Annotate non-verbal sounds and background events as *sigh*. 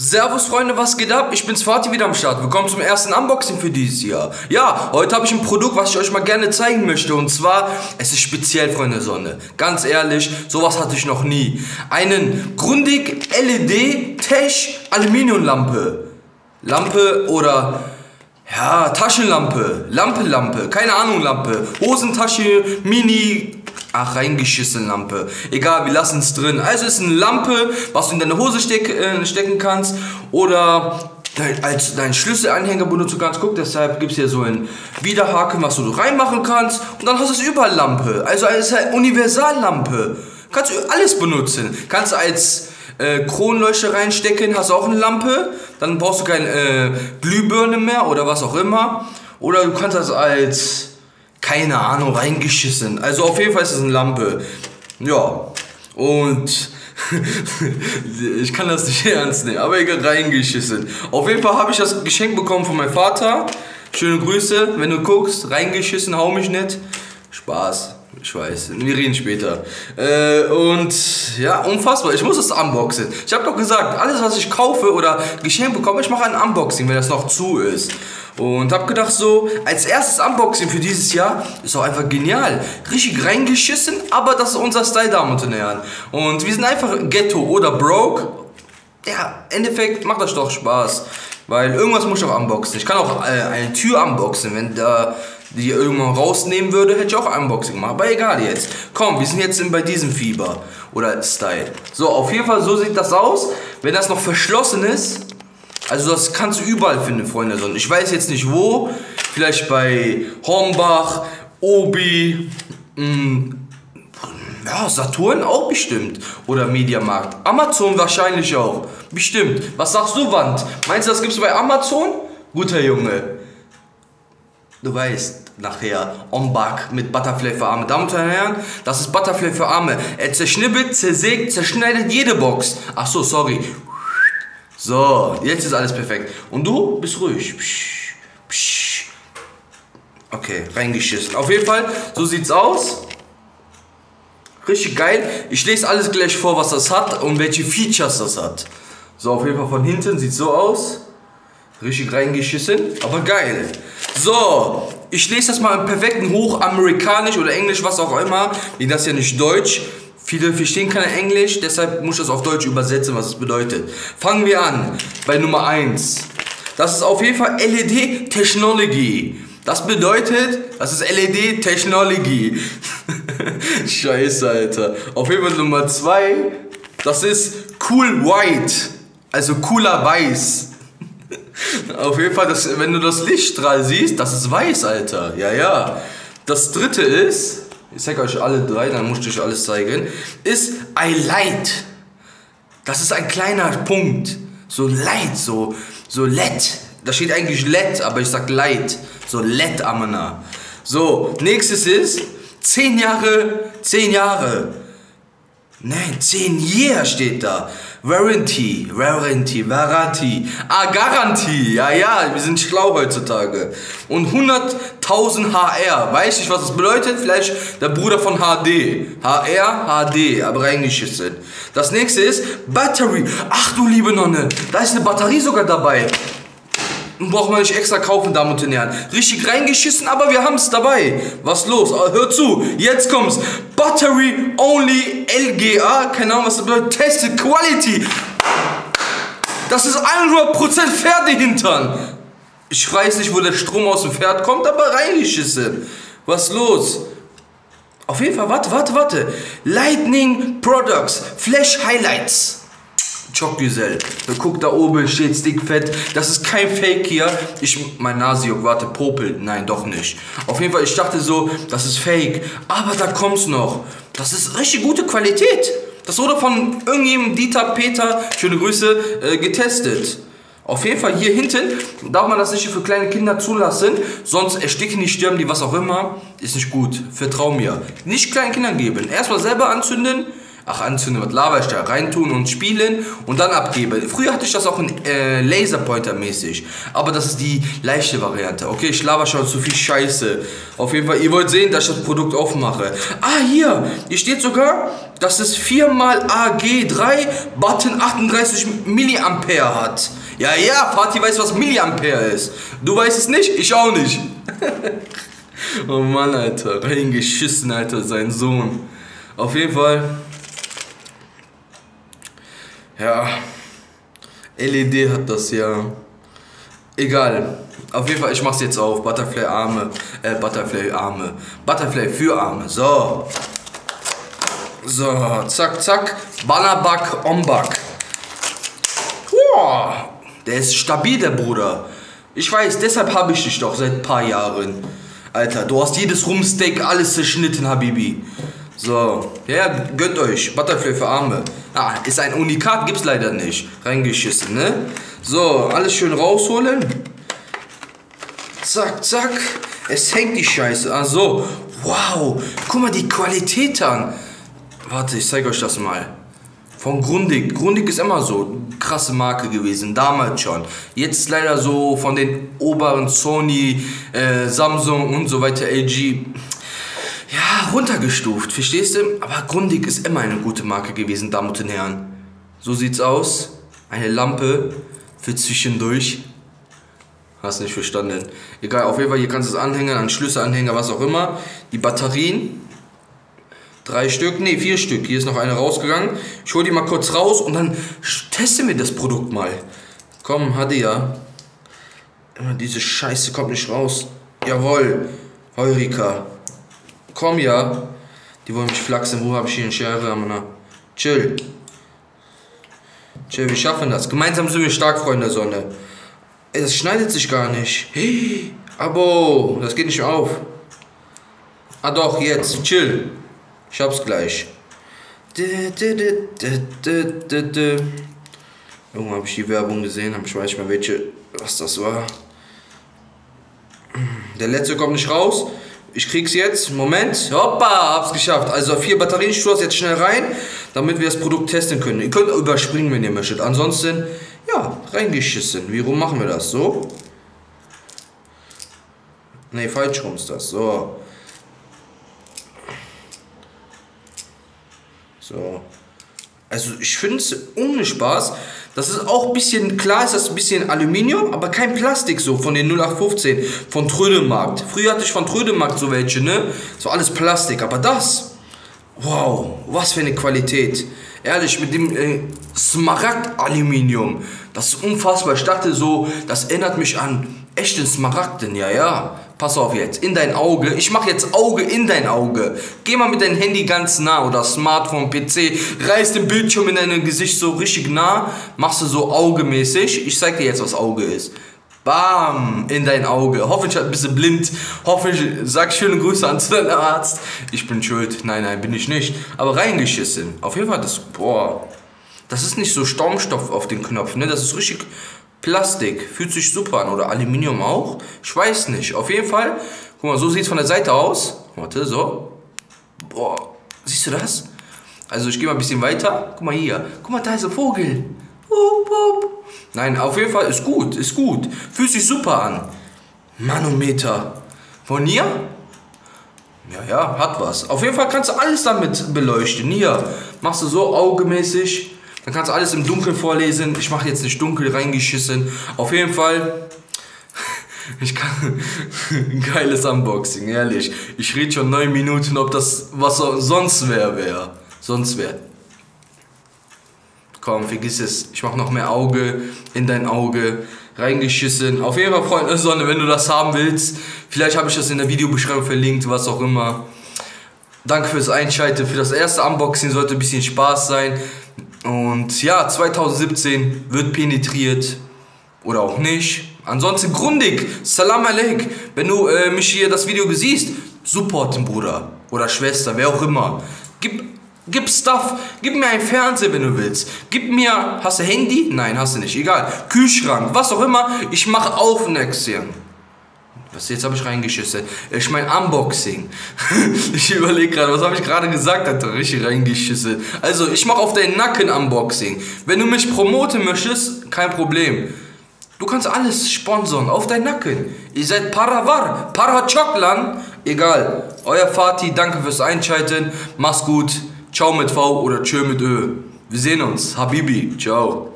Servus Freunde, was geht ab? Ich bin's Fatih wieder am Start. Willkommen zum ersten Unboxing für dieses Jahr. Ja, heute habe ich ein Produkt, was ich euch mal gerne zeigen möchte. Und zwar, es ist speziell, Freunde Sonne. Ganz ehrlich, sowas hatte ich noch nie. Einen Grundig LED Tech Aluminiumlampe. Lampe oder ja, Taschenlampe, Lampe, Lampe, keine Ahnung, Lampe, Hosentasche, Mini, Ach, reingeschissen Lampe. Egal, wir lassen es drin. Also ist eine Lampe, was du in deine Hose steck, äh, stecken kannst oder als deinen Schlüsselanhänger benutzen kannst. Guck, deshalb gibt es hier so einen Widerhaken, was du reinmachen kannst. Und dann hast du es überall Lampe. Also es ist eine Universallampe. Kannst du alles benutzen. Kannst du als äh, Kronleuchter reinstecken, hast auch eine Lampe. Dann brauchst du keine äh, Glühbirne mehr oder was auch immer. Oder du kannst das als keine Ahnung, reingeschissen. Also auf jeden Fall ist es eine Lampe. Ja. Und *laughs* ich kann das nicht ernst nehmen, aber egal, reingeschissen. Auf jeden Fall habe ich das Geschenk bekommen von meinem Vater. Schöne Grüße, wenn du guckst, reingeschissen, hau mich nicht. Spaß. Ich weiß, wir reden später. Äh, und ja, unfassbar. Ich muss es unboxen. Ich habe doch gesagt, alles, was ich kaufe oder geschenkt bekomme, ich mache ein Unboxing, wenn das noch zu ist. Und habe gedacht, so, als erstes Unboxing für dieses Jahr ist auch einfach genial. Richtig reingeschissen, aber das ist unser Style, Damen und Herren. Und wir sind einfach Ghetto oder Broke. Ja, im Endeffekt macht das doch Spaß. Weil irgendwas muss ich auch unboxen. Ich kann auch äh, eine Tür unboxen, wenn da die irgendwann rausnehmen würde, hätte ich auch Unboxing gemacht. Aber egal jetzt. Komm, wir sind jetzt bei diesem Fieber oder Style. So, auf jeden Fall, so sieht das aus. Wenn das noch verschlossen ist, also das kannst du überall finden, Freunde. Ich weiß jetzt nicht wo. Vielleicht bei Hornbach, Obi, mh, mm, ja, Saturn auch bestimmt. Oder Mediamarkt. Amazon wahrscheinlich auch. Bestimmt. Was sagst du, Wand? Meinst du, das gibt's bei Amazon? Guter Junge. Du weißt, nachher Ombak mit Butterfly für Arme. Damen und Herren, das ist Butterfly für Arme. Er zerschnibbelt, zersägt, zerschneidet jede Box. Ach so, sorry. So, jetzt ist alles perfekt. Und du bist ruhig. Psch, psch. Okay, reingeschissen. Auf jeden Fall, so sieht's aus. Richtig geil. Ich lese alles gleich vor, was das hat und welche Features das hat. So, auf jeden Fall von hinten sieht so aus. Richtig reingeschissen, aber geil. So, ich lese das mal im perfekten Hochamerikanisch oder Englisch, was auch immer. Wie das ja nicht Deutsch. Viele verstehen kein Englisch, deshalb muss ich das auf Deutsch übersetzen, was es bedeutet. Fangen wir an bei Nummer 1. Das ist auf jeden Fall LED Technology. Das bedeutet, das ist LED Technology. *laughs* Scheiße, Alter. Auf jeden Fall Nummer 2. Das ist Cool White. Also cooler Weiß. *laughs* Auf jeden Fall, das, wenn du das Lichtstrahl siehst, das ist weiß, Alter. Ja, ja. Das dritte ist ich zeige euch alle drei, dann muss ich euch alles zeigen, ist I light. Das ist ein kleiner Punkt. So light, so, so LED. Da steht eigentlich LED, aber ich sag light. So LED Amana. So, nächstes ist 10 Jahre, 10 Jahre. Nein, 10 Jahre steht da. Warranty, Warranty, Warranty. Ah, Garantie. Ja, ja, wir sind schlau heutzutage. Und 100.000 HR. Weiß ich, was das bedeutet? Vielleicht der Bruder von HD. HR, HD, aber reingeschissen. Das nächste ist Battery. Ach du liebe Nonne, da ist eine Batterie sogar dabei. Braucht man nicht extra kaufen, Damen und Herren. Richtig reingeschissen, aber wir haben es dabei. Was los? Ah, hör zu, jetzt kommt's. Battery Only LGA, keine Ahnung, was das bedeutet. Tested Quality. Das ist 100% Pferdehintern. Ich weiß nicht, wo der Strom aus dem Pferd kommt, aber reingeschissen. Was los? Auf jeden Fall, warte, warte, warte. Lightning Products, Flash Highlights. Chokgüsel. Guck da oben, steht stickfett. Das ist kein Fake hier. Ich, mein Nasiok, warte, Popel. Nein, doch nicht. Auf jeden Fall, ich dachte so, das ist Fake. Aber da kommt's noch. Das ist richtig gute Qualität. Das wurde von irgendjemandem, Dieter Peter, schöne Grüße, äh, getestet. Auf jeden Fall hier hinten darf man das nicht für kleine Kinder zulassen, sonst ersticken die, sterben die, was auch immer. Ist nicht gut. Vertrau mir. Nicht kleinen Kindern geben. Erstmal selber anzünden, Ach, anzünden, was laber ich da? Reintun und spielen und dann abgeben. Früher hatte ich das auch in äh, Laserpointer mäßig. Aber das ist die leichte Variante. Okay, ich laber schon zu viel Scheiße. Auf jeden Fall, ihr wollt sehen, dass ich das Produkt aufmache. Ah, hier. Hier steht sogar, dass es 4xAG3 Button 38 Milliampere hat. Ja, ja, Fatih weiß, was Milliampere ist. Du weißt es nicht? Ich auch nicht. *laughs* oh Mann, Alter. Reingeschissen, Alter, sein Sohn. Auf jeden Fall. Ja. LED hat das ja. Egal. Auf jeden Fall, ich mach's jetzt auf. Butterfly Arme. Äh, Butterfly Arme. Butterfly für Arme. So. So, zack, zack. Ballerback, Ombak. Boah. Der ist stabil, der Bruder. Ich weiß, deshalb habe ich dich doch seit ein paar Jahren. Alter, du hast jedes Rumsteak, alles zerschnitten, Habibi. So, ja, gönnt euch. Butterfly für Arme. Ah, ist ein Unikat, gibt's leider nicht. Reingeschissen, ne? So, alles schön rausholen. Zack, zack. Es hängt die Scheiße. Ah, so. Wow. Guck mal die Qualität an. Warte, ich zeige euch das mal. Von Grundig. Grundig ist immer so krasse Marke gewesen, damals schon. Jetzt leider so von den oberen Sony, äh, Samsung und so weiter, LG, runtergestuft, verstehst du? Aber Grundig ist immer eine gute Marke gewesen, Damen und Herren. So sieht's aus. Eine Lampe für zwischendurch. Hast nicht verstanden. Egal, auf jeden Fall, hier kannst du es anhängen, an Schlüsselanhänger, was auch immer. Die Batterien, Drei Stück, nee, vier Stück. Hier ist noch eine rausgegangen. Ich hole die mal kurz raus und dann testen wir das Produkt mal. Komm, Hadia. Immer diese Scheiße kommt nicht raus. Jawohl, Heurika. Komm ja. Die wollen mich flachsen. Wo habe ich hier eine Schere? Mann? Chill. Chill, wir schaffen das. Gemeinsam sind wir stark, Freunde der Sonne. Ey, das schneidet sich gar nicht. Hey, *gasps* Abo, das geht nicht auf. Ah doch, jetzt. Chill. Ich hab's gleich. Irgendwo habe ich die Werbung gesehen, ich weiß nicht mehr welche, was das war. Der letzte kommt nicht raus. Ich krieg's jetzt. Moment. Hoppa, hab's geschafft. Also vier Batterien, ich jetzt schnell rein, damit wir das Produkt testen können. Ihr könnt überspringen, wenn ihr möchtet. Ansonsten, ja, reingeschissen. Wie rum machen wir das? So? Ne, falsch rum ist das. So. So. Also ich finde es ohne Spaß. Das ist auch ein bisschen, klar ist das ein bisschen Aluminium, aber kein Plastik so von den 0815, von Trödelmarkt. Früher hatte ich von Trödelmarkt so welche, ne? So alles Plastik, aber das, wow, was für eine Qualität. Ehrlich, mit dem äh, Smaragd-Aluminium, das ist unfassbar. Ich dachte so, das erinnert mich an echten Smaragden, ja, ja. Pass auf jetzt, in dein Auge. Ich mache jetzt Auge in dein Auge. Geh mal mit deinem Handy ganz nah oder Smartphone, PC, reiß den Bildschirm in dein Gesicht so richtig nah, machst du so augemäßig. Ich zeig dir jetzt, was Auge ist. Bam, in dein Auge. Hoffentlich ein bisschen blind. Hoffentlich sag schöne Grüße an deinen Arzt. Ich bin schuld. Nein, nein, bin ich nicht. Aber reingeschissen. Auf jeden Fall das, boah. Das ist nicht so Staumstoff auf den Knopf, ne? Das ist richtig Plastik. Fühlt sich super an. Oder Aluminium auch? Ich weiß nicht. Auf jeden Fall. Guck mal, so sieht es von der Seite aus. Warte, so. Boah. Siehst du das? Also ich gehe mal ein bisschen weiter. Guck mal hier. Guck mal, da ist ein Vogel. Hup, hup. Nein, auf jeden Fall ist gut, ist gut. Fühlt sich super an. Manometer. Von hier? Ja, ja, hat was. Auf jeden Fall kannst du alles damit beleuchten. Hier, machst du so augemäßig. Dann kannst du alles im Dunkeln vorlesen. Ich mache jetzt nicht dunkel reingeschissen. Auf jeden Fall. *laughs* Ich kann. Ein geiles Unboxing, ehrlich. Ich rede schon neun Minuten, ob das was sonst wäre, wäre. Sonst wäre. Komm, vergiss es. Ich mache noch mehr Auge in dein Auge. Reingeschissen. Auf jeden Fall, Freunde Sonne, wenn du das haben willst. Vielleicht habe ich das in der Videobeschreibung verlinkt, was auch immer. Danke fürs Einschalten. Für das erste Unboxing sollte ein bisschen Spaß sein. Und ja, 2017 wird penetriert oder auch nicht. Ansonsten grundig, Salam Aleik. Wenn du äh, mich hier das Video siehst, supporten Bruder oder Schwester, wer auch immer. Gib, gib Stuff, gib mir ein Fernseher, wenn du willst. Gib mir, hast du Handy? Nein, hast du nicht, egal. Kühlschrank, was auch immer. Ich mache auf Nexian. Was jetzt habe ich reingeschissen? Ich mein Unboxing. *laughs* ich überlege gerade, was habe ich gerade gesagt? Hat richtig reingeschissen. Also, ich mache auf deinen Nacken Unboxing. Wenn du mich promoten möchtest, kein Problem. Du kannst alles sponsern auf deinen Nacken. Ihr seid Paravar, Parachoklan. Egal. Euer Fatih, danke fürs Einschalten. Mach's gut. Ciao mit V oder Tschö mit Ö. Wir sehen uns. Habibi. Ciao.